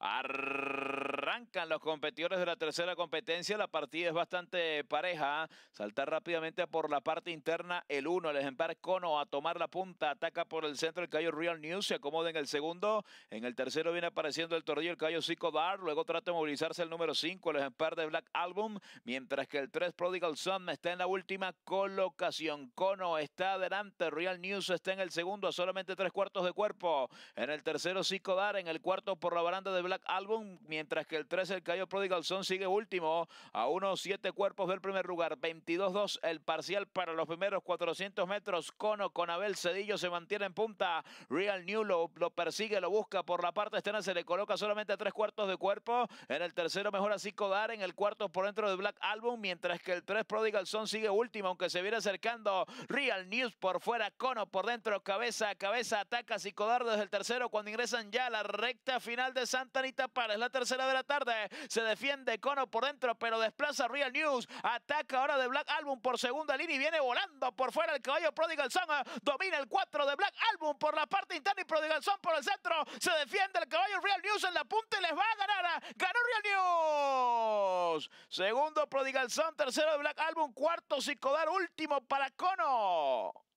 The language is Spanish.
Arr Arrancan los competidores de la tercera competencia. La partida es bastante pareja. Saltar rápidamente por la parte interna el uno, el ejemplar Cono a tomar la punta. Ataca por el centro el caballo Real News. Se acomoda en el segundo. En el tercero viene apareciendo el torrillo el caballo Zico Dar. Luego trata de movilizarse el número 5, el ejemplar de Black Album. Mientras que el 3 Prodigal Son está en la última colocación. Cono está adelante. Real News está en el segundo a solamente tres cuartos de cuerpo. En el tercero Zico Dar. En el cuarto por la baranda de Black Album, mientras que el 13, el Cayo Prodigal Son, sigue último a unos 7 cuerpos del primer lugar. 22-2 el parcial para los primeros 400 metros. Cono con Abel Cedillo se mantiene en punta. Real New lo, persigue, lo busca por la parte externa, se le coloca solamente a tres cuartos de cuerpo. En el tercero mejor así Codar, en el cuarto por dentro de Black Album, mientras que el 3 Prodigal Son sigue último, aunque se viene acercando Real News por fuera, Cono por dentro, cabeza a cabeza, ataca Codar desde el tercero cuando ingresan ya a la recta final de Santa Anita para es la tercera de la tarde. Se defiende Cono por dentro, pero desplaza Real News. Ataca ahora de Black Album por segunda línea y viene volando por fuera el caballo Prodigal Son. Domina el 4 de Black Album por la parte interna y Prodigal Son por el centro. Se defiende el caballo Real News en la punta y les va a ganar. Ganó Real News. Segundo Prodigal Son, tercero de Black Album, cuarto Cicodar, último para Cono.